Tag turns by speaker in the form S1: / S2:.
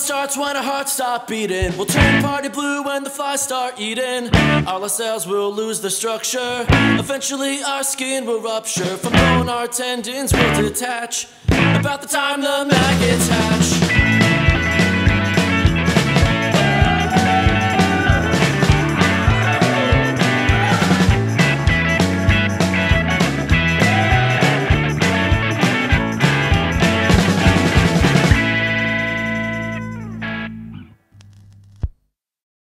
S1: starts when our hearts stop beating. We'll turn party blue when the flies start eating. All our cells will lose their structure. Eventually, our skin will rupture. From bone, our tendons will detach. About the time the maggots hatch.